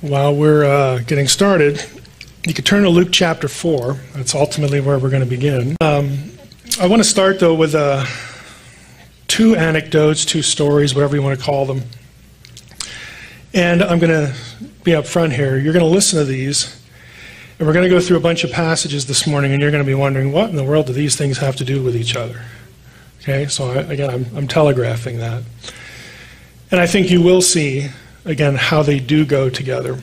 while we're uh, getting started, you could turn to Luke chapter 4. That's ultimately where we're going to begin. Um, I want to start, though, with uh, two anecdotes, two stories, whatever you want to call them. And I'm going to be up front here. You're going to listen to these, and we're going to go through a bunch of passages this morning, and you're going to be wondering, what in the world do these things have to do with each other? Okay, so I, again, I'm, I'm telegraphing that. And I think you will see again, how they do go together.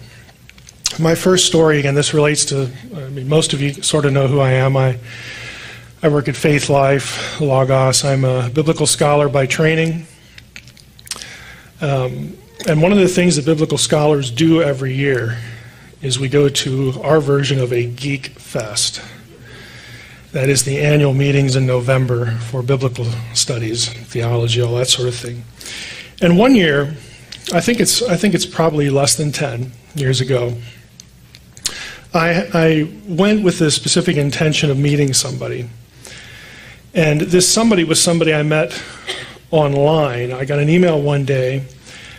My first story, again, this relates to, I mean, most of you sort of know who I am. I, I work at Faithlife, Logos. I'm a biblical scholar by training. Um, and one of the things that biblical scholars do every year is we go to our version of a Geek Fest. That is the annual meetings in November for biblical studies, theology, all that sort of thing. And one year, I think it's I think it's probably less than ten years ago. I, I went with the specific intention of meeting somebody, and this somebody was somebody I met online. I got an email one day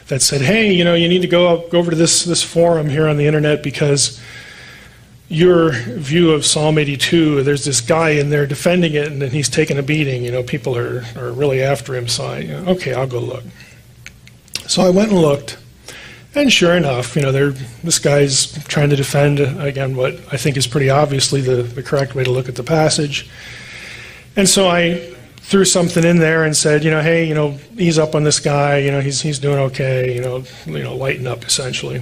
that said, "Hey, you know, you need to go up, go over to this this forum here on the internet because." your view of Psalm 82, there's this guy in there defending it, and he's taking a beating. You know, people are, are really after him. So I, okay, I'll go look. So I went and looked, and sure enough, you know, this guy's trying to defend, uh, again, what I think is pretty obviously the, the correct way to look at the passage. And so I threw something in there and said, you know, hey, you know, ease up on this guy, you know, he's, he's doing okay, you know, you know, lighten up essentially.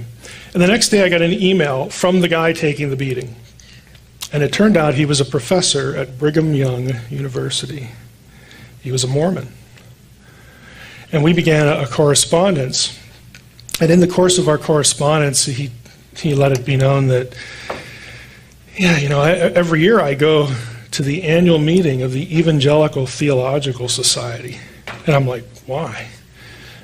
And the next day I got an email from the guy taking the beating. And it turned out he was a professor at Brigham Young University. He was a Mormon. And we began a, a correspondence. And in the course of our correspondence, he, he let it be known that, yeah, you know, I, every year I go to the annual meeting of the Evangelical Theological Society. And I'm like, why?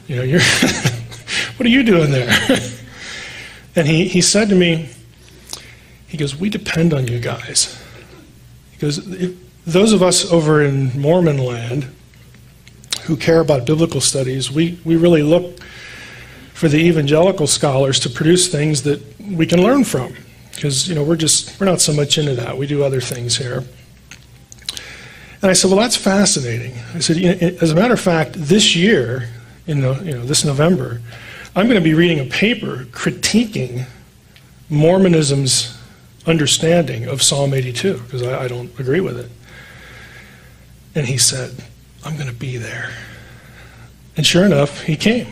You know, you're, what are you doing there? and he, he said to me, he goes, we depend on you guys. He goes, those of us over in Mormon land who care about biblical studies, we, we really look for the evangelical scholars to produce things that we can learn from. Because, you know, we're just, we're not so much into that. We do other things here. And I said, well, that's fascinating. I said, you know, as a matter of fact, this year, in the, you know, this November, I'm going to be reading a paper critiquing Mormonism's understanding of Psalm 82, because I, I don't agree with it. And he said, I'm going to be there. And sure enough, he came.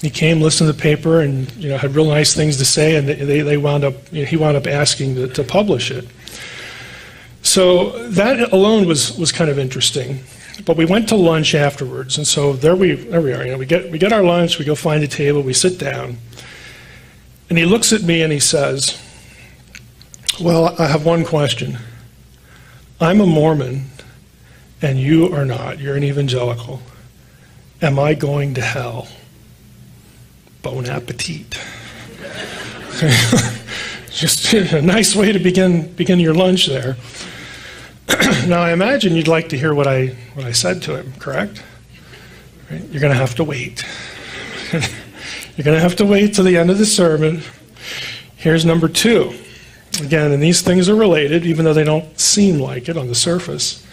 He came, listened to the paper, and you know had real nice things to say. And they, they wound up, you know, he wound up asking to, to publish it. So that alone was was kind of interesting. But we went to lunch afterwards, and so there we there we are. You know, we get we get our lunch, we go find a table, we sit down, and he looks at me and he says, "Well, I have one question. I'm a Mormon, and you are not, you're an evangelical, am I going to hell? Bon appetit. Just a nice way to begin, begin your lunch there. now, I imagine you'd like to hear what I, what I said to him, correct? Right? You're going to have to wait. You're going to have to wait till the end of the sermon. Here's number two. Again, and these things are related, even though they don't seem like it on the surface.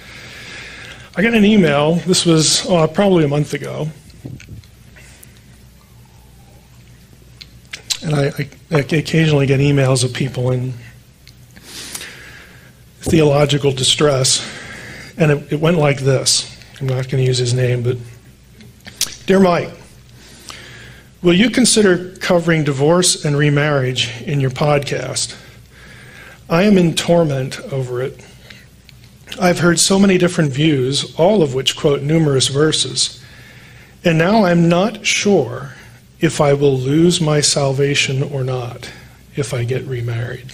I got an email, this was uh, probably a month ago, and I, I, I, occasionally get emails of people in theological distress, and it, it went like this. I'm not going to use his name, but Dear Mike, will you consider covering divorce and remarriage in your podcast? I am in torment over it. I've heard so many different views, all of which quote numerous verses, and now I'm not sure if I will lose my salvation or not if I get remarried.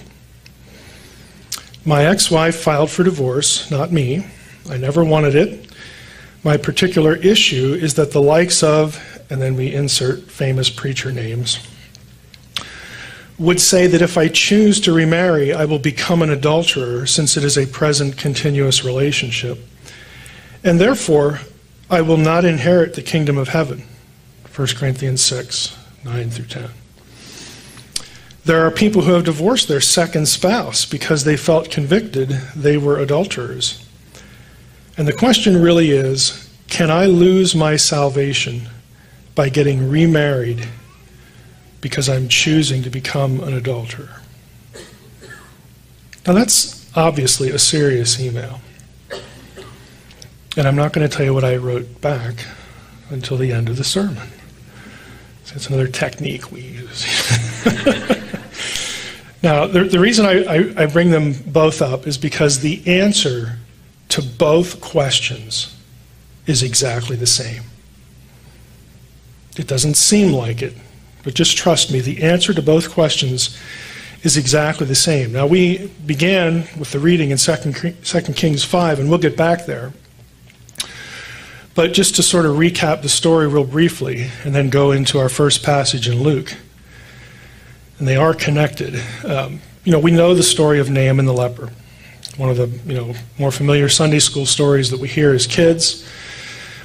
My ex wife filed for divorce, not me. I never wanted it. My particular issue is that the likes of, and then we insert famous preacher names, would say that if I choose to remarry, I will become an adulterer since it is a present continuous relationship. And therefore, I will not inherit the kingdom of heaven. 1 Corinthians 6 9 through 10. There are people who have divorced their second spouse because they felt convicted they were adulterers. And the question really is can I lose my salvation by getting remarried because I'm choosing to become an adulterer? Now, that's obviously a serious email. And I'm not going to tell you what I wrote back until the end of the sermon. So another technique we use. now, the, the reason I, I, I bring them both up is because the answer to both questions is exactly the same. It doesn't seem like it, but just trust me, the answer to both questions is exactly the same. Now, we began with the reading in 2 Kings 5, and we'll get back there. But just to sort of recap the story real briefly, and then go into our first passage in Luke. And they are connected. Um, you know, we know the story of Naaman the leper, one of the you know more familiar Sunday school stories that we hear as kids,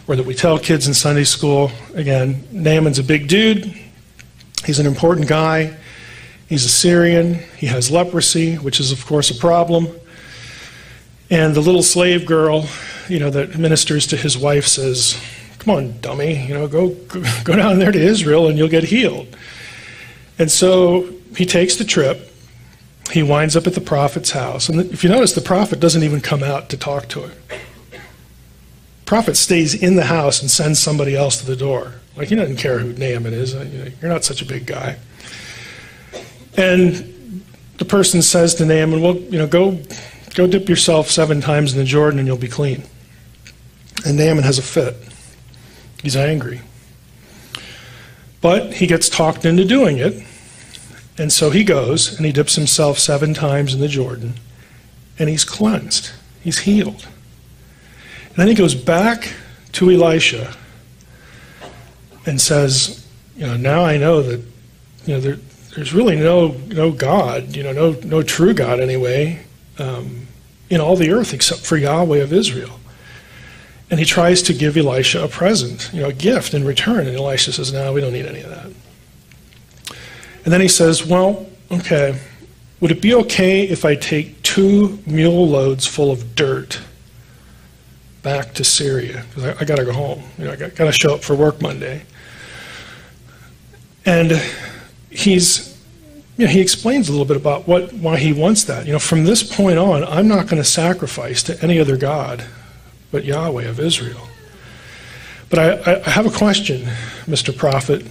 or that we tell kids in Sunday school. Again, Naaman's a big dude. He's an important guy. He's a Syrian. He has leprosy, which is, of course, a problem. And the little slave girl, you know, that ministers to his wife says, Come on, dummy, you know, go, go down there to Israel and you'll get healed. And so he takes the trip. He winds up at the prophet's house. And if you notice, the prophet doesn't even come out to talk to him. Prophet stays in the house and sends somebody else to the door. Like he doesn't care who Naaman is. Uh, you're not such a big guy. And the person says to Naaman, well, you know, go, go dip yourself seven times in the Jordan and you'll be clean. And Naaman has a fit. He's angry. But he gets talked into doing it. And so he goes and he dips himself seven times in the Jordan and he's cleansed. He's healed. And then he goes back to Elisha and says, you know, now I know that, you know, there, there's really no no God, you know, no no true God anyway, um, in all the earth except for Yahweh of Israel. And he tries to give Elisha a present, you know, a gift in return. And Elisha says, "No, we don't need any of that." And then he says, "Well, okay, would it be okay if I take two mule loads full of dirt back to Syria because I, I got to go home. You know, I got to show up for work Monday." And he's you know, he explains a little bit about what why he wants that. You know, from this point on, I'm not going to sacrifice to any other god but Yahweh of Israel. But I, I have a question, Mr. Prophet.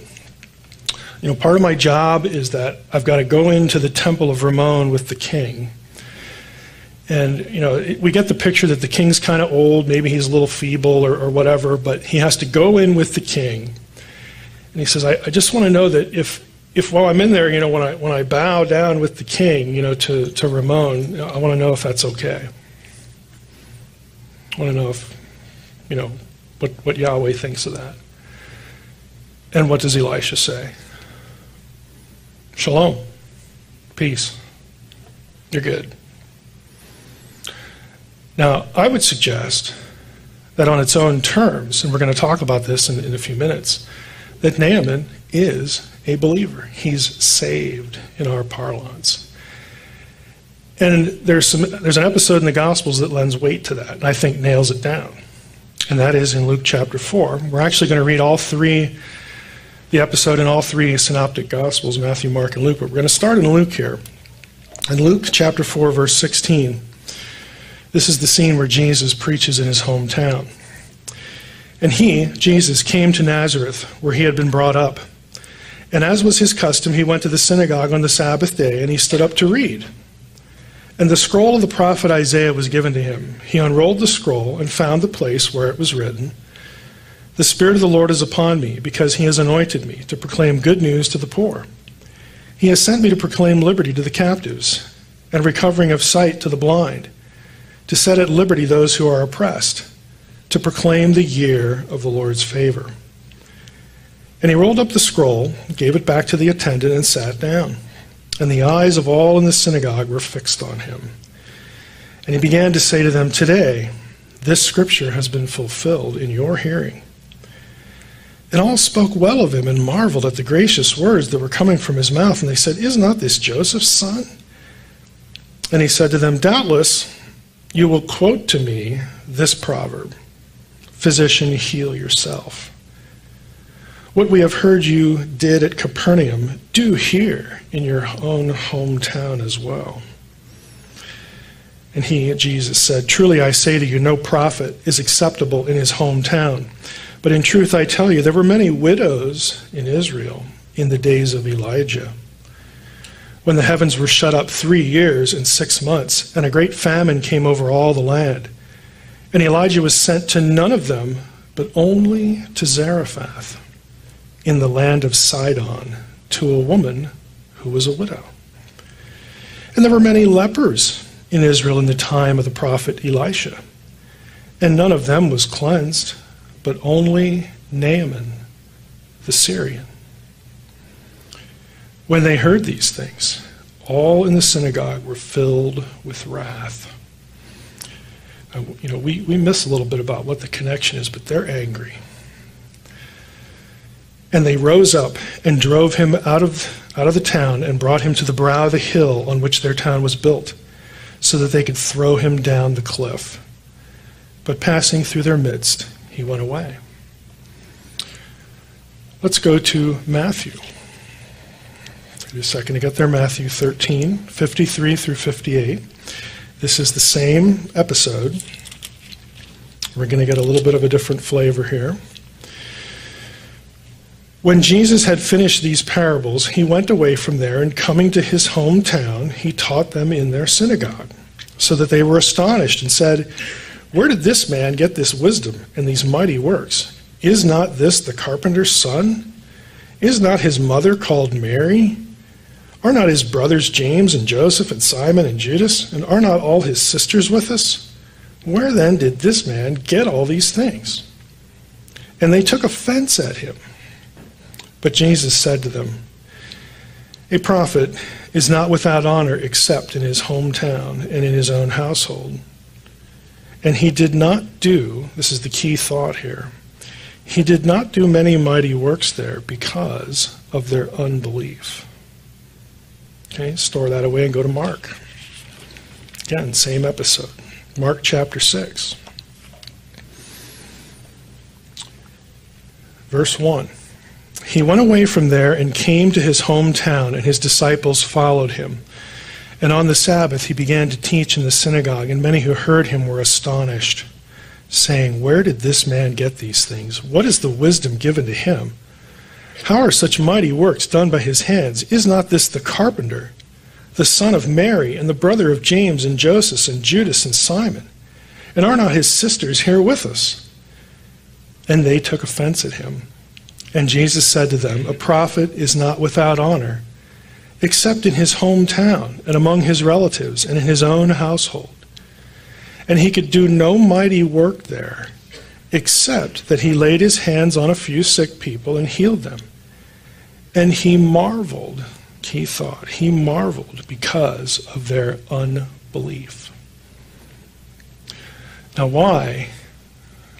You know, part of my job is that I've got to go into the temple of Rimmon with the king. And, you know, we get the picture that the king's kind of old, maybe he's a little feeble or, or, whatever, but he has to go in with the king. And he says, I, I just want to know that if, if while I'm in there, you know, when I when I bow down with the king, you know, to to Rimmon, I want to know if that's okay. I want to know if, you know, what what Yahweh thinks of that. And what does Elisha say? Shalom, peace. You're good. Now, I would suggest that on its own terms, and we're going to talk about this in, in a few minutes, that Naaman is a believer. He's saved in our parlance. And there's, some, there's an episode in the Gospels that lends weight to that, and I think nails it down. And that is in Luke chapter 4. We're actually going to read all three, the episode in all three synoptic Gospels Matthew, Mark, and Luke. But we're going to start in Luke here. In Luke chapter 4, verse 16, this is the scene where Jesus preaches in his hometown. And he, Jesus, came to Nazareth, where he had been brought up. And as was his custom, he went to the synagogue on the Sabbath day, and he stood up to read. And the scroll of the prophet Isaiah was given to him. He unrolled the scroll and found the place where it was written The Spirit of the Lord is upon me, because he has anointed me to proclaim good news to the poor. He has sent me to proclaim liberty to the captives, and recovering of sight to the blind, to set at liberty those who are oppressed, to proclaim the year of the Lord's favor. And he rolled up the scroll, gave it back to the attendant, and sat down. And the eyes of all in the synagogue were fixed on him. And he began to say to them, Today, this scripture has been fulfilled in your hearing. And all spoke well of him and marveled at the gracious words that were coming from his mouth. And they said, Is not this Joseph's son? And he said to them, Doubtless you will quote to me this proverb Physician, heal yourself. What we have heard you did at Capernaum, do here in your own hometown as well. And he, Jesus, said, Truly I say to you, no prophet is acceptable in his hometown. But in truth, I tell you, there were many widows in Israel in the days of Elijah, when the heavens were shut up three years and six months, and a great famine came over all the land. And Elijah was sent to none of them, but only to Zarephath in the land of Sidon, to a woman who was a widow. And there were many lepers in Israel in the time of the prophet Elisha, and none of them was cleansed but only Naaman the Syrian. When they heard these things, all in the synagogue were filled with wrath. Now, you know, we, we miss a little bit about what the connection is, but they're angry. And they rose up and drove him out of, out of the town and brought him to the brow of the hill on which their town was built, so that they could throw him down the cliff. But passing through their midst, he went away. Let's go to Matthew. Give a second to get there. Matthew 13, 53 through 58. This is the same episode. We're going to get a little bit of a different flavor here. When Jesus had finished these parables, he went away from there, and coming to his hometown, he taught them in their synagogue, so that they were astonished and said, where did this man get this wisdom and these mighty works? Is not this the carpenter's son? Is not his mother called Mary? Are not his brothers James and Joseph and Simon and Judas? And are not all his sisters with us? Where then did this man get all these things? And they took offense at him. But Jesus said to them, A prophet is not without honor except in his hometown and in his own household. And he did not do, this is the key thought here, he did not do many mighty works there because of their unbelief. Okay, store that away and go to Mark. Again, same episode. Mark chapter 6. Verse 1. He went away from there and came to his hometown, and his disciples followed him. And on the Sabbath he began to teach in the synagogue, and many who heard him were astonished, saying, Where did this man get these things? What is the wisdom given to him? How are such mighty works done by his hands? Is not this the carpenter, the son of Mary, and the brother of James and Joseph and Judas and Simon? And are not his sisters here with us? And they took offense at him. And Jesus said to them, A prophet is not without honor except in his hometown and among his relatives and in his own household. And he could do no mighty work there, except that he laid his hands on a few sick people and healed them. And he marveled, he thought, he marveled because of their unbelief. Now, why?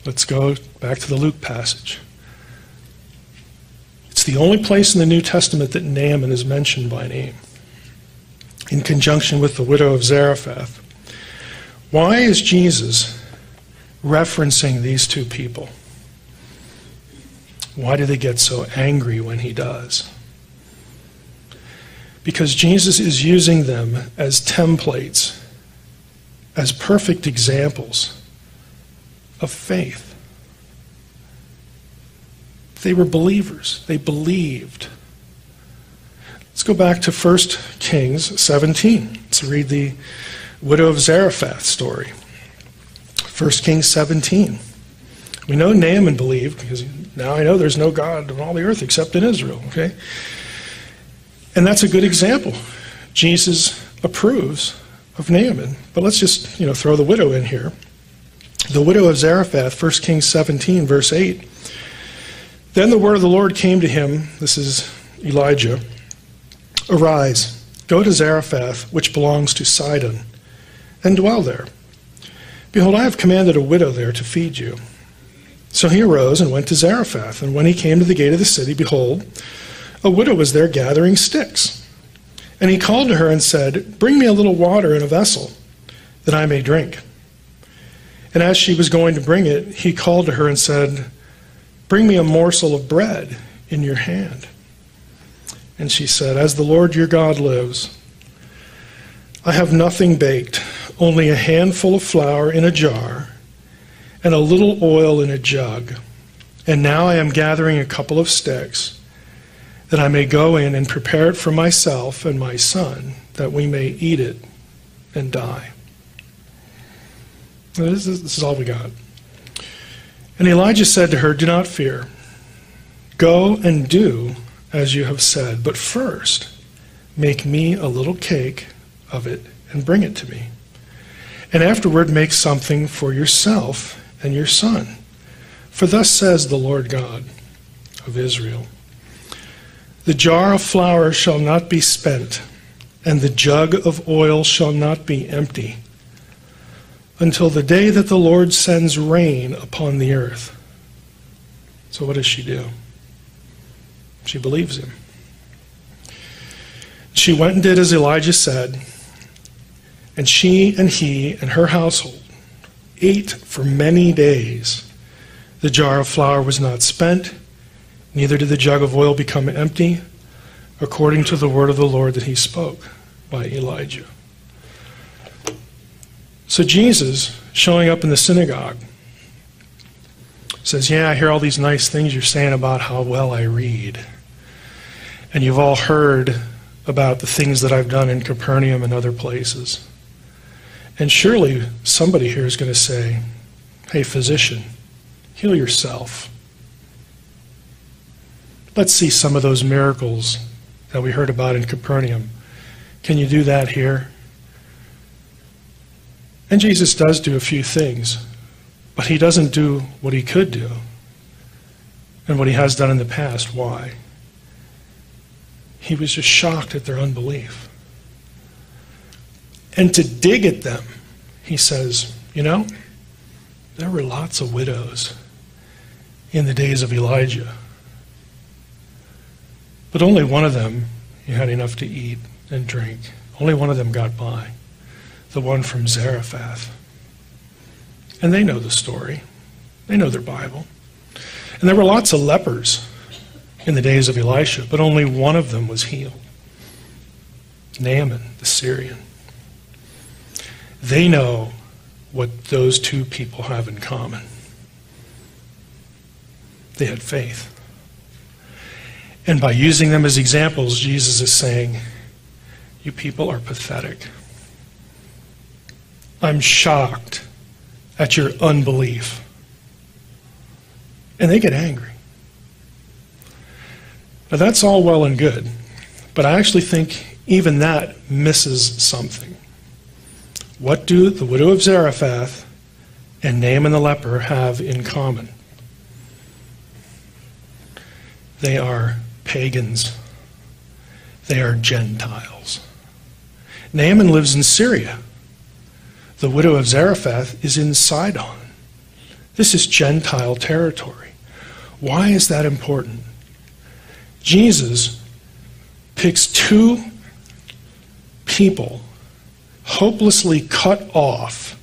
Let's go back to the Luke passage. It's the only place in the New Testament that Naaman is mentioned by name, in conjunction with the widow of Zarephath. Why is Jesus referencing these two people? Why do they get so angry when he does? Because Jesus is using them as templates, as perfect examples of faith. They were believers, they believed. Let's go back to 1 Kings 17. Let's read the widow of Zarephath story. 1 Kings 17. We know Naaman believed because now I know there's no God on all the earth except in Israel, okay? And that's a good example. Jesus approves of Naaman. But let's just, you know, throw the widow in here. The widow of Zarephath, 1 Kings 17, verse 8. Then the word of the Lord came to him. This is Elijah. Arise, go to Zarephath, which belongs to Sidon, and dwell there. Behold, I have commanded a widow there to feed you. So he arose and went to Zarephath. And when he came to the gate of the city, behold, a widow was there gathering sticks. And he called to her and said, Bring me a little water in a vessel, that I may drink. And as she was going to bring it, he called to her and said, Bring me a morsel of bread in your hand. And she said, As the Lord your God lives, I have nothing baked, only a handful of flour in a jar and a little oil in a jug. And now I am gathering a couple of sticks, that I may go in and prepare it for myself and my son, that we may eat it and die. This is, this is all we got. And Elijah said to her, Do not fear. Go and do as you have said, but first make me a little cake of it and bring it to me. And afterward make something for yourself and your son. For thus says the Lord God of Israel The jar of flour shall not be spent, and the jug of oil shall not be empty, until the day that the Lord sends rain upon the earth. So, what does she do? She believes him. She went and did as Elijah said, and she and he and her household ate for many days. The jar of flour was not spent, neither did the jug of oil become empty, according to the word of the Lord that he spoke by Elijah. So Jesus, showing up in the synagogue, says, Yeah, I hear all these nice things you're saying about how well I read. And you've all heard about the things that I've done in Capernaum and other places. And surely somebody here is going to say, Hey, physician, heal yourself. Let's see some of those miracles that we heard about in Capernaum. Can you do that here? And Jesus does do a few things, but he doesn't do what he could do and what he has done in the past. Why? He was just shocked at their unbelief. And to dig at them, he says, You know, there were lots of widows in the days of Elijah. But only one of them had enough to eat and drink. Only one of them got by, the one from Zarephath. And they know the story, they know their Bible. And there were lots of lepers in the days of Elisha, but only one of them was healed Naaman, the Syrian. They know what those two people have in common. They had faith. And by using them as examples, Jesus is saying, You people are pathetic. I'm shocked at your unbelief. And they get angry. Now, that's all well and good, but I actually think even that misses something. What do the widow of Zarephath and Naaman the leper have in common? They are pagans. They are Gentiles. Naaman lives in Syria. The widow of Zarephath is in Sidon. This is Gentile territory. Why is that important? Jesus picks two people hopelessly cut off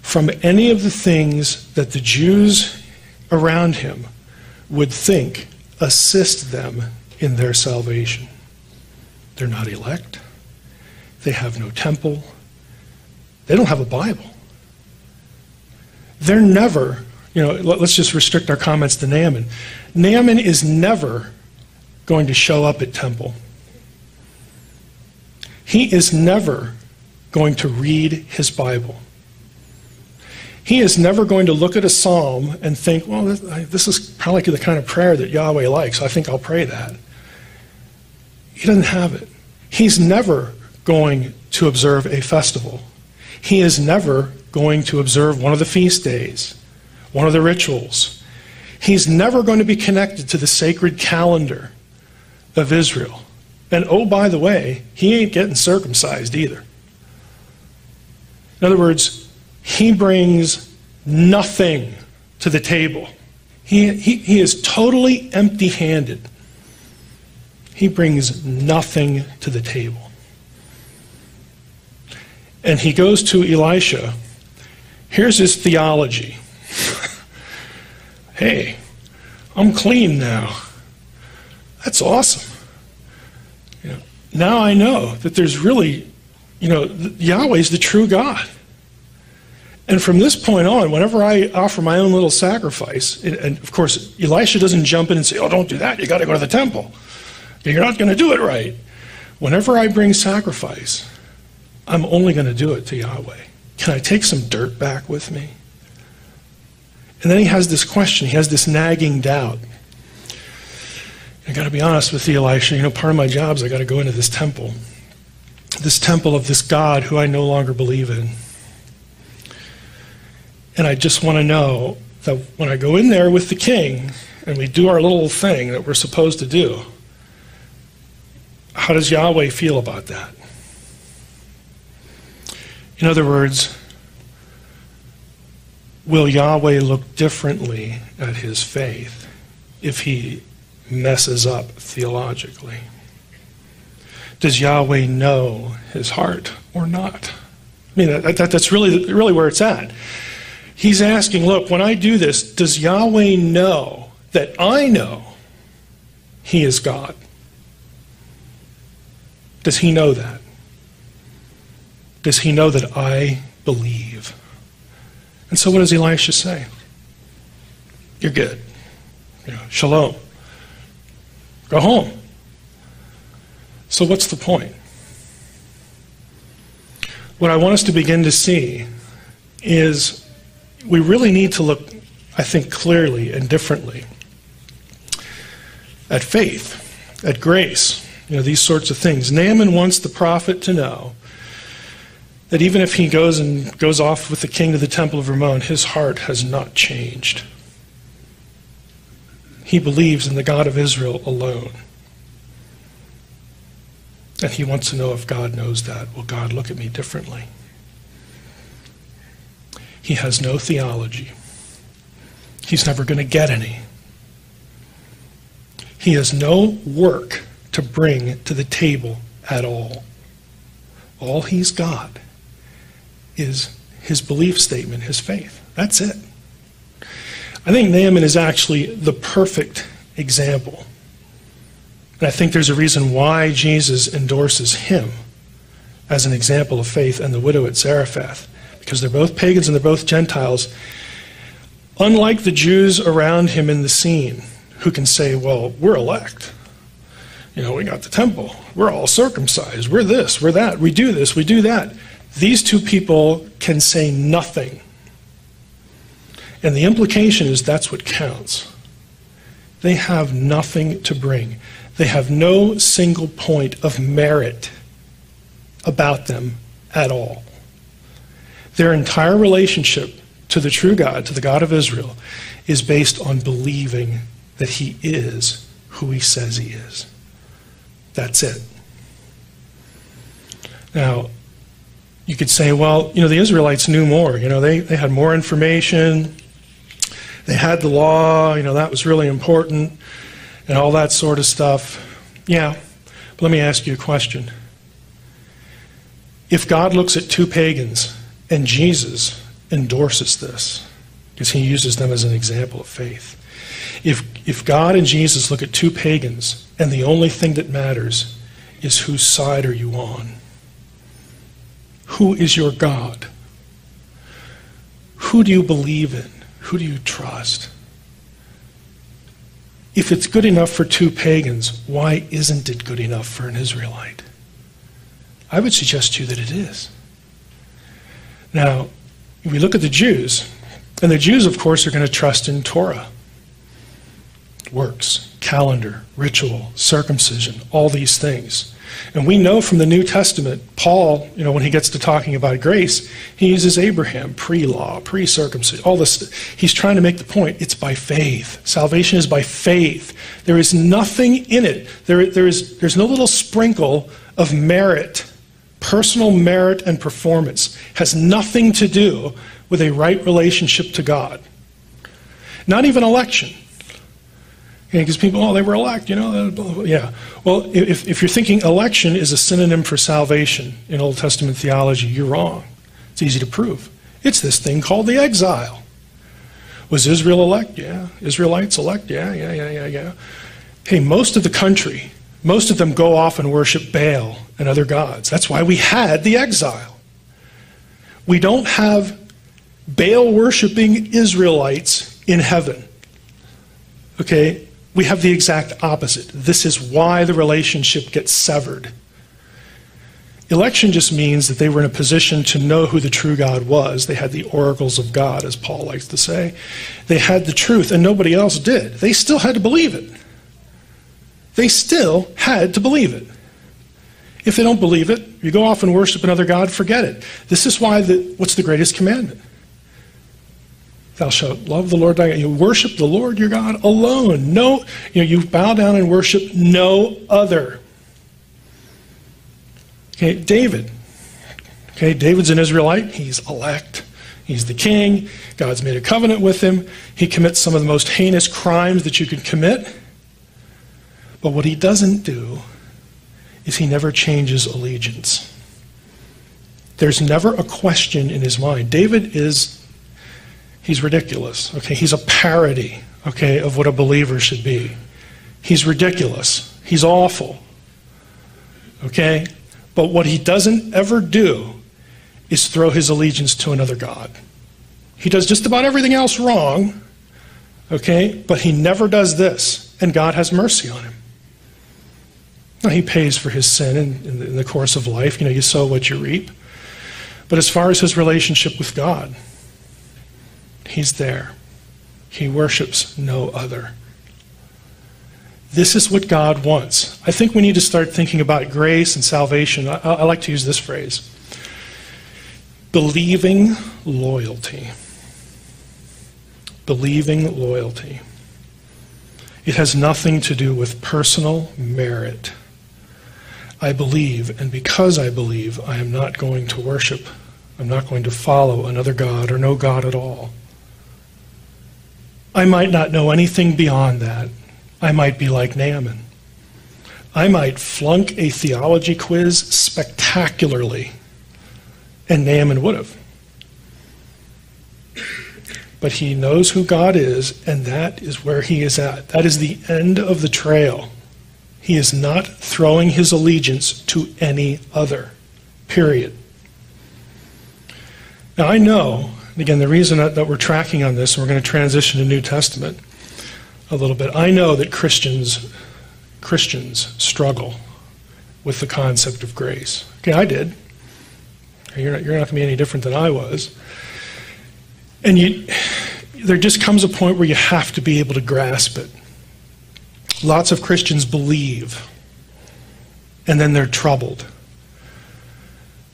from any of the things that the Jews around him would think assist them in their salvation. They're not elect. They have no temple. They don't have a Bible. They're never, you know, let's just restrict our comments to Naaman. Naaman is never going to show up at temple. He is never going to read his Bible. He is never going to look at a psalm and think, well, this is probably the kind of prayer that Yahweh likes. I think I'll pray that. He doesn't have it. He's never going to observe a festival. He is never going to observe one of the feast days, one of the rituals. He's never going to be connected to the sacred calendar of Israel. And oh, by the way, he ain't getting circumcised either. In other words, he brings nothing to the table He, he, he is totally empty handed. He brings nothing to the table. And he goes to Elisha. Here's his theology Hey, I'm clean now. That's awesome. You know, now I know that there's really, you know, Yahweh's the true God. And from this point on, whenever I offer my own little sacrifice, and of course, Elisha doesn't jump in and say, Oh, don't do that. You got to go to the temple. You're not going to do it right. Whenever I bring sacrifice, I'm only going to do it to Yahweh. Can I take some dirt back with me? And then he has this question, he has this nagging doubt. I got to be honest with you, Elisha. You know, part of my job is I got to go into this temple, this temple of this God who I no longer believe in. And I just want to know that when I go in there with the king and we do our little thing that we're supposed to do, how does Yahweh feel about that? In other words, will Yahweh look differently at his faith if he messes up theologically? Does Yahweh know his heart or not? I mean, that, that, that's really, really where it's at. He's asking, look, when I do this, does Yahweh know that I know he is God? Does he know that? Does he know that I believe? And so what does Elisha say? You're good. You know, shalom. Go home. So, what's the point? What I want us to begin to see is we really need to look, I think, clearly and differently at faith, at grace, you know, these sorts of things. Naaman wants the prophet to know that even if he goes and goes off with the king to the temple of Rimmon, his heart has not changed. He believes in the God of Israel alone. And he wants to know if God knows that. Will God look at me differently? He has no theology. He's never going to get any. He has no work to bring to the table at all. All he's got is his belief statement, his faith. That's it. I think Naaman is actually the perfect example and I think there's a reason why Jesus endorses him as an example of faith and the widow at Zarephath, because they're both pagans and they're both Gentiles. Unlike the Jews around him in the scene, who can say, well, we're elect. You know, we got the temple. We're all circumcised. We're this, we're that. We do this, we do that. These two people can say nothing. And the implication is that's what counts. They have nothing to bring. They have no single point of merit about them at all. Their entire relationship to the true God, to the God of Israel, is based on believing that He is who He says He is. That's it. Now, you could say, well, you know, the Israelites knew more. You know, they, they had more information. They had the law. You know, that was really important and all that sort of stuff. Yeah, but let me ask you a question. If God looks at two pagans and Jesus endorses this, because he uses them as an example of faith, if, if God and Jesus look at two pagans and the only thing that matters is whose side are you on? Who is your God? Who do you believe in? Who do you trust? If it's good enough for two pagans, why isn't it good enough for an Israelite? I would suggest to you that it is. Now, we look at the Jews, and the Jews, of course, are going to trust in Torah works, calendar, ritual, circumcision, all these things. And we know from the New Testament, Paul, you know, when he gets to talking about grace, he uses Abraham, pre law, pre circumcision, all this. He's trying to make the point it's by faith. Salvation is by faith. There is nothing in it, there, there is, there's no little sprinkle of merit. Personal merit and performance has nothing to do with a right relationship to God. Not even election. Because people, oh, they were elect, you know, uh, blah. yeah. Well, if, if you're thinking election is a synonym for salvation in Old Testament theology, you're wrong. It's easy to prove. It's this thing called the exile. Was Israel elect? Yeah. Israelites elect? Yeah, yeah, yeah, yeah, yeah. Hey, most of the country, most of them go off and worship Baal and other gods. That's why we had the exile. We don't have Baal worshiping Israelites in heaven. Okay? We have the exact opposite. This is why the relationship gets severed. Election just means that they were in a position to know who the true God was. They had the oracles of God, as Paul likes to say. They had the truth, and nobody else did. They still had to believe it. They still had to believe it. If they don't believe it, you go off and worship another God, forget it. This is why the, what's the greatest commandment? Thou shalt love the Lord thy God. You worship the Lord your God alone. No, you know, you bow down and worship no other. Okay, David. Okay, David's an Israelite. He's elect. He's the king. God's made a covenant with him. He commits some of the most heinous crimes that you could commit. But what he doesn't do is he never changes allegiance. There's never a question in his mind. David is He's ridiculous. Okay, he's a parody, okay, of what a believer should be. He's ridiculous. He's awful. Okay? But what he doesn't ever do is throw his allegiance to another God. He does just about everything else wrong, okay? But he never does this, and God has mercy on him. Now, he pays for his sin in, in, the, in the course of life. You know, you sow what you reap. But as far as his relationship with God, He's there. He worships no other. This is what God wants. I think we need to start thinking about grace and salvation. I, I like to use this phrase believing loyalty. Believing loyalty. It has nothing to do with personal merit. I believe, and because I believe, I am not going to worship. I'm not going to follow another God or no God at all. I might not know anything beyond that. I might be like Naaman. I might flunk a theology quiz spectacularly, and Naaman would have. But he knows who God is, and that is where he is at. That is the end of the trail. He is not throwing his allegiance to any other. Period. Now, I know again, the reason that, that we're tracking on this, and we're going to transition to New Testament a little bit, I know that Christians, Christians struggle with the concept of grace. Okay, I did. You're not, you're not going to be any different than I was. And you, there just comes a point where you have to be able to grasp it. Lots of Christians believe, and then they're troubled.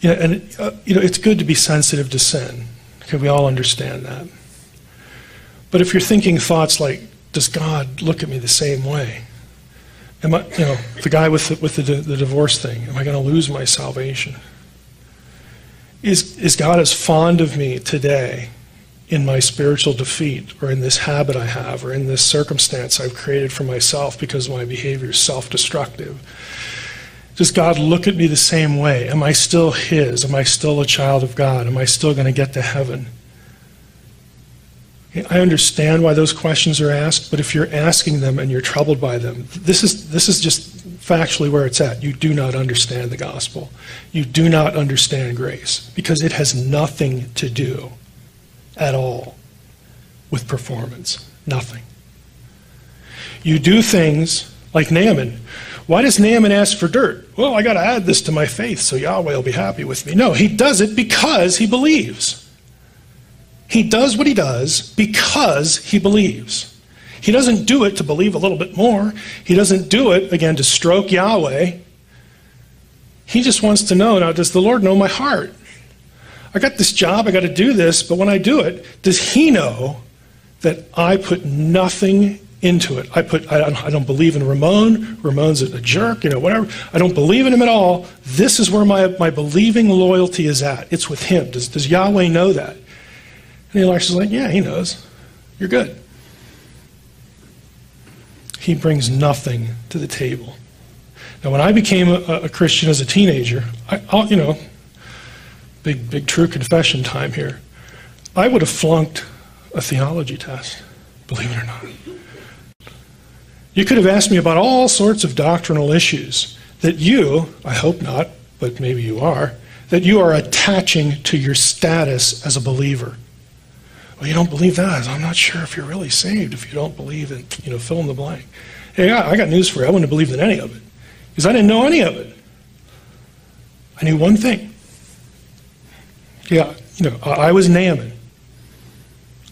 You know, and uh, you know, it's good to be sensitive to sin. Okay, we all understand that. But if you're thinking thoughts like, does God look at me the same way? Am I, you know, the guy with the, with the, the divorce thing, am I going to lose my salvation? Is, is God as fond of me today in my spiritual defeat or in this habit I have or in this circumstance I've created for myself because my behavior is self destructive? Does God look at me the same way? Am I still His? Am I still a child of God? Am I still going to get to heaven? I understand why those questions are asked, but if you're asking them and you're troubled by them, this is, this is just factually where it's at. You do not understand the gospel. You do not understand grace because it has nothing to do at all with performance. Nothing. You do things like Naaman why does Naaman ask for dirt? Well, I got to add this to my faith so Yahweh will be happy with me. No, he does it because he believes. He does what he does because he believes. He doesn't do it to believe a little bit more. He doesn't do it, again, to stroke Yahweh. He just wants to know now, does the Lord know my heart? I got this job, I got to do this, but when I do it, does he know that I put nothing into it. I put I, I don't believe in Rimmon. Rimmon's a, jerk, you know, whatever. I don't believe in him at all. This is where my, my believing loyalty is at. It's with him. Does, does Yahweh know that? And Elisha's like, yeah, he knows. You're good. he brings nothing to the table. Now, when I became a, a Christian as a teenager, I, I'll, you know, big, big true confession time here, I would have flunked a theology test, believe it or not. You could have asked me about all sorts of doctrinal issues that you, I hope not, but maybe you are, that you are attaching to your status as a believer. Well, you don't believe that. I'm not sure if you're really saved if you don't believe in, you know, fill in the blank. Hey, I got news for you. I wouldn't have believed in any of it because I didn't know any of it. I knew one thing. Yeah, you know, I was Naaman.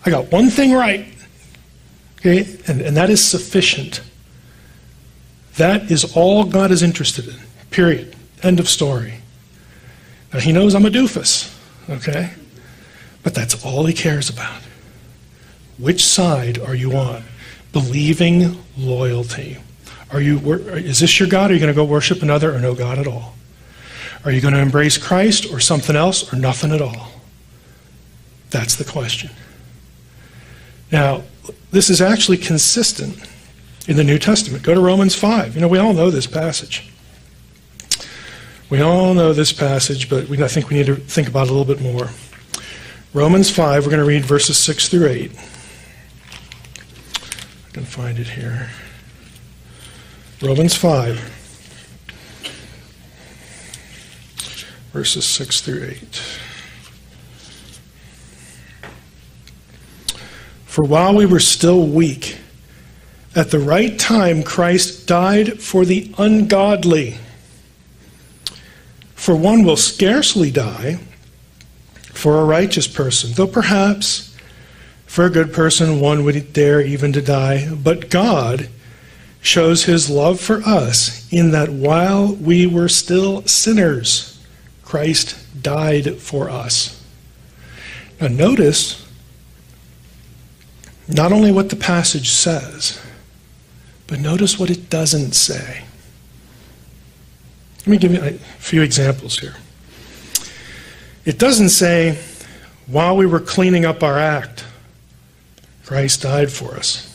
I got one thing right. Okay, and, and that is sufficient. That is all God is interested in. Period. End of story. Now, he knows I'm a doofus, okay? But that's all he cares about. Which side are you on? Believing loyalty. Are you, is this your God? Are you going to go worship another or no God at all? Are you going to embrace Christ or something else or nothing at all? That's the question. Now, this is actually consistent in the New Testament. Go to Romans 5. You know, we all know this passage. We all know this passage, but we, I think we need to think about it a little bit more. Romans 5, we're going to read verses 6 through 8. I can find it here. Romans 5, verses 6 through 8. For while we were still weak, at the right time Christ died for the ungodly. For one will scarcely die for a righteous person, though perhaps for a good person one would dare even to die. But God shows his love for us in that while we were still sinners, Christ died for us. Now, notice not only what the passage says, but notice what it doesn't say. Let me give you a few examples here. It doesn't say, while we were cleaning up our act, Christ died for us.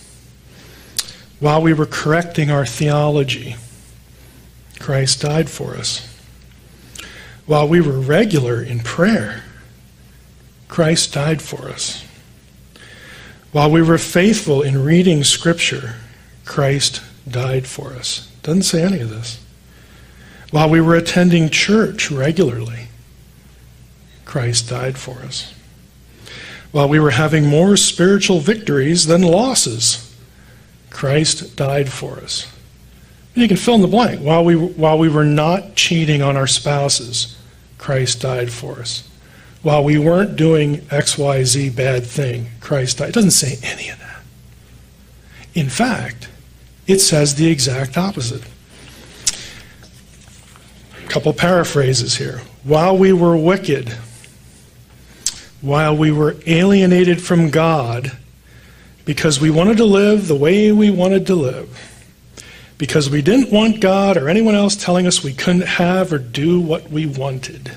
While we were correcting our theology, Christ died for us. While we were regular in prayer, Christ died for us. While we were faithful in reading Scripture, Christ died for us. Doesn't say any of this. While we were attending church regularly, Christ died for us. While we were having more spiritual victories than losses, Christ died for us. And you can fill in the blank. While we, while we were not cheating on our spouses, Christ died for us. While we weren't doing XYZ bad thing, Christ died. It doesn't say any of that. In fact, it says the exact opposite. A couple paraphrases here. While we were wicked, while we were alienated from God because we wanted to live the way we wanted to live, because we didn't want God or anyone else telling us we couldn't have or do what we wanted.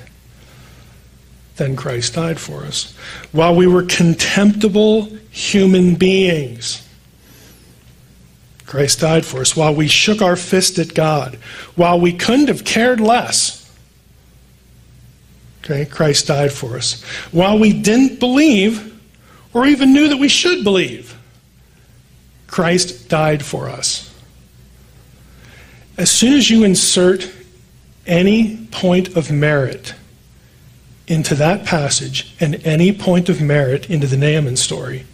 Then Christ died for us. While we were contemptible human beings, Christ died for us. While we shook our fist at God, while we couldn't have cared less, Okay, Christ died for us. While we didn't believe or even knew that we should believe, Christ died for us. As soon as you insert any point of merit into that passage and any point of merit into the Naaman story,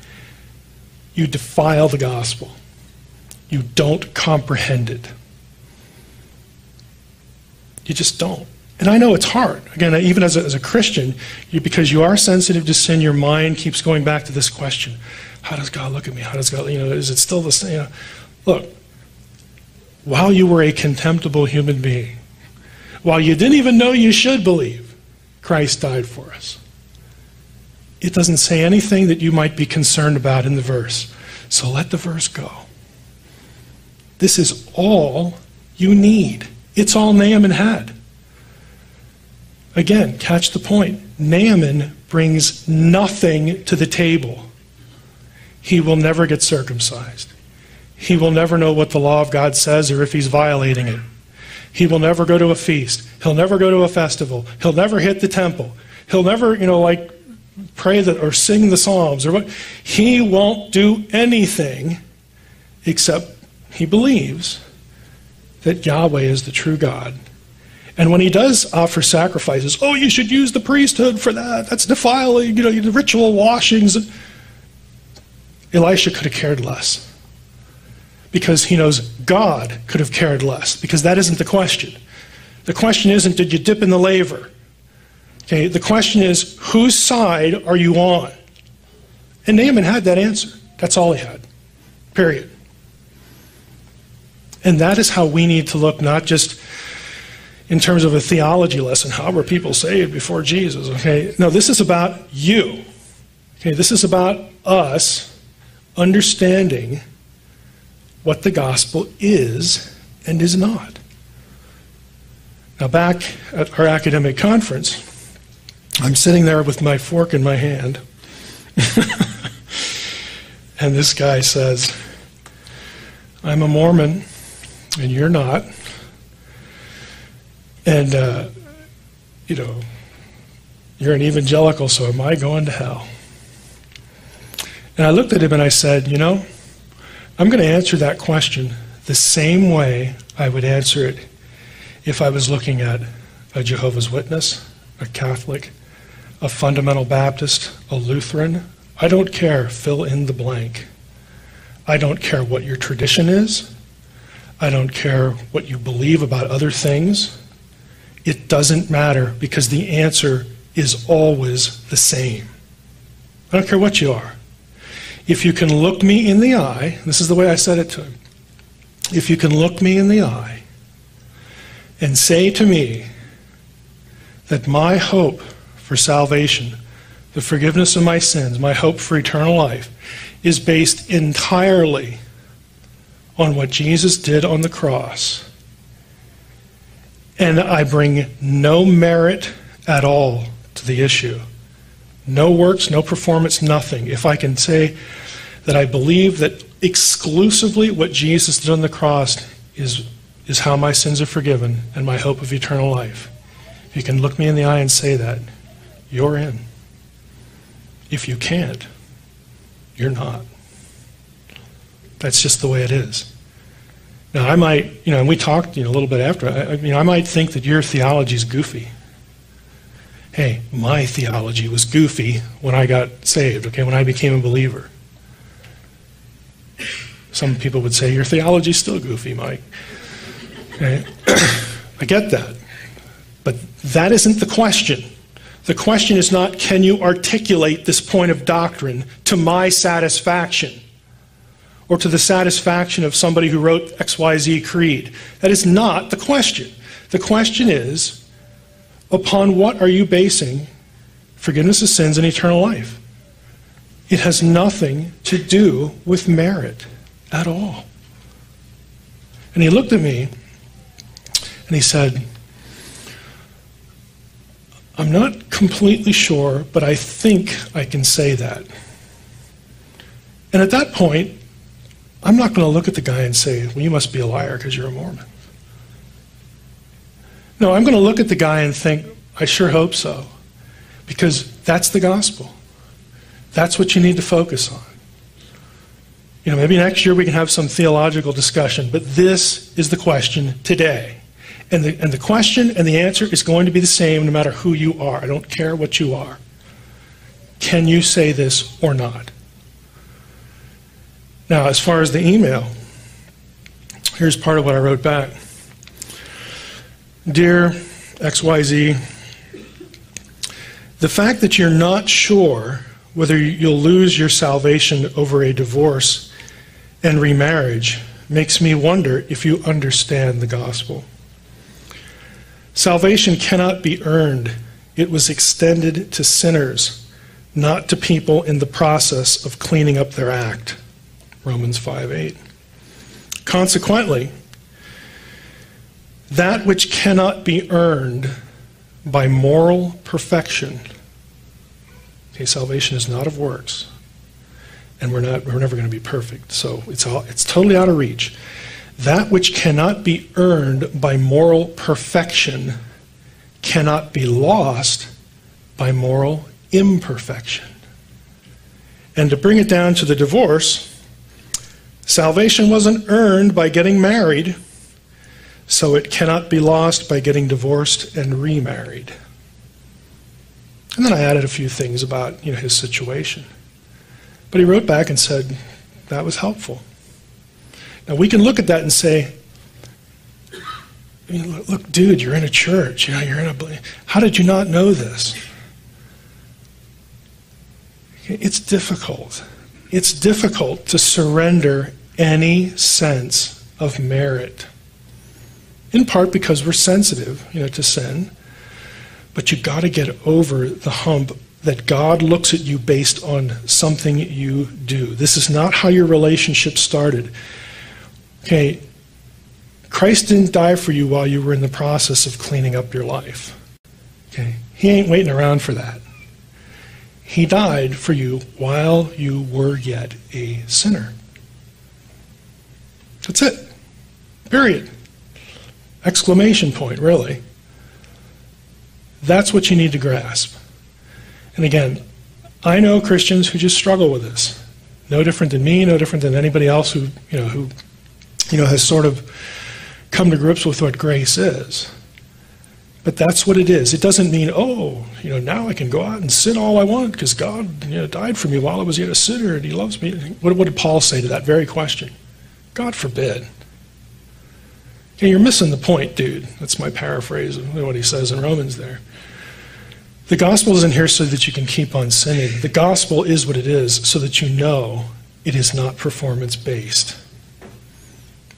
you defile the gospel. You don't comprehend it. You just don't. And I know it's hard. Again, even as a, as a Christian, you, because you are sensitive to sin, your mind keeps going back to this question How does God look at me? How does God, you know, is it still the same? You know, look, while you were a contemptible human being, while you didn't even know you should believe, Christ died for us. It doesn't say anything that you might be concerned about in the verse. So let the verse go. This is all you need. It's all Naaman had. Again, catch the point. Naaman brings nothing to the table. He will never get circumcised. he will never know what the law of God says or if he's violating it. He will never go to a feast. He'll never go to a festival. He'll never hit the temple. He'll never, you know, like pray that or sing the psalms or what. He won't do anything except he believes that Yahweh is the true God. And when he does offer sacrifices, oh, you should use the priesthood for that. That's defiling, you know, the ritual washings. Elisha could have cared less because he knows God could have cared less, because that isn't the question. The question isn't, did you dip in the laver? Okay, the question is, whose side are you on? And Naaman had that answer. That's all he had. Period. And that is how we need to look, not just in terms of a theology lesson. How were people saved before Jesus? Okay, no, this is about you. Okay, this is about us understanding what the gospel is and is not. Now, back at our academic conference, I'm sitting there with my fork in my hand, and this guy says, I'm a Mormon, and you're not. And, uh, you know, you're an evangelical, so am I going to hell? And I looked at him and I said, You know, I'm going to answer that question the same way I would answer it if I was looking at a Jehovah's Witness, a Catholic, a fundamental Baptist, a Lutheran. I don't care, fill in the blank. I don't care what your tradition is. I don't care what you believe about other things. It doesn't matter because the answer is always the same. I don't care what you are. If you can look me in the eye, this is the way I said it to him. If you can look me in the eye and say to me that my hope for salvation, the forgiveness of my sins, my hope for eternal life, is based entirely on what Jesus did on the cross, and I bring no merit at all to the issue. No works, no performance, nothing. If I can say that I believe that exclusively what Jesus did on the cross is, is how my sins are forgiven and my hope of eternal life. If you can look me in the eye and say that, you're in. If you can't, you're not. That's just the way it is. Now, I might, you know, and we talked you know, a little bit after, I, I, mean, I might think that your theology is goofy hey, my theology was goofy when I got saved, okay, when I became a believer. Some people would say, your theology is still goofy, Mike. Okay? I get that. But that isn't the question. The question is not, can you articulate this point of doctrine to my satisfaction? Or to the satisfaction of somebody who wrote XYZ Creed. That is not the question. The question is, upon what are you basing forgiveness of sins and eternal life? It has nothing to do with merit at all. And he looked at me and he said, I'm not completely sure, but I think I can say that. And at that point, I'm not going to look at the guy and say, Well, you must be a liar because you're a Mormon. No, I'm going to look at the guy and think, I sure hope so. Because that's the gospel. That's what you need to focus on. You know, maybe next year we can have some theological discussion, but this is the question today. And the, and the question and the answer is going to be the same no matter who you are. I don't care what you are. Can you say this or not? Now, as far as the email, here's part of what I wrote back. Dear XYZ, the fact that you're not sure whether you'll lose your salvation over a divorce and remarriage makes me wonder if you understand the gospel. Salvation cannot be earned, it was extended to sinners, not to people in the process of cleaning up their act. Romans 5 8. Consequently, that which cannot be earned by moral perfection, okay, salvation is not of works. and we're not we're never going to be perfect. So it's all it's totally out of reach. That which cannot be earned by moral perfection cannot be lost by moral imperfection. And to bring it down to the divorce, salvation wasn't earned by getting married, so it cannot be lost by getting divorced and remarried. And then I added a few things about you know, his situation. But he wrote back and said, that was helpful. Now we can look at that and say, look, look, dude, you're in a church. You know, you're in a. How did you not know this? It's difficult. It's difficult to surrender any sense of merit. In part because we're sensitive, you know, to sin. But you've got to get over the hump that God looks at you based on something you do. This is not how your relationship started. Okay, Christ didn't die for you while you were in the process of cleaning up your life. Okay? He ain't waiting around for that. He died for you while you were yet a sinner. That's it. Period. Exclamation point, really. That's what you need to grasp. And again, I know Christians who just struggle with this. No different than me, no different than anybody else who, you know, who, you know, has sort of come to grips with what grace is. But that's what it is. It doesn't mean, oh, you know, now I can go out and sin all I want because God you know, died for me while I was yet a sinner and He loves me. What, what did Paul say to that very question? God forbid. You're missing the point, dude. That's my paraphrase of what he says in Romans there. The gospel isn't here so that you can keep on sinning. The gospel is what it is so that you know it is not performance based.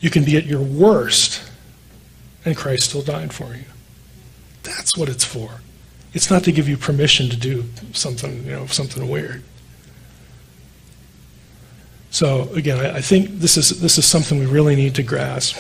You can be at your worst, and Christ still died for you. That's what it's for. It's not to give you permission to do something, you know, something weird. So again, I, I think this is this is something we really need to grasp.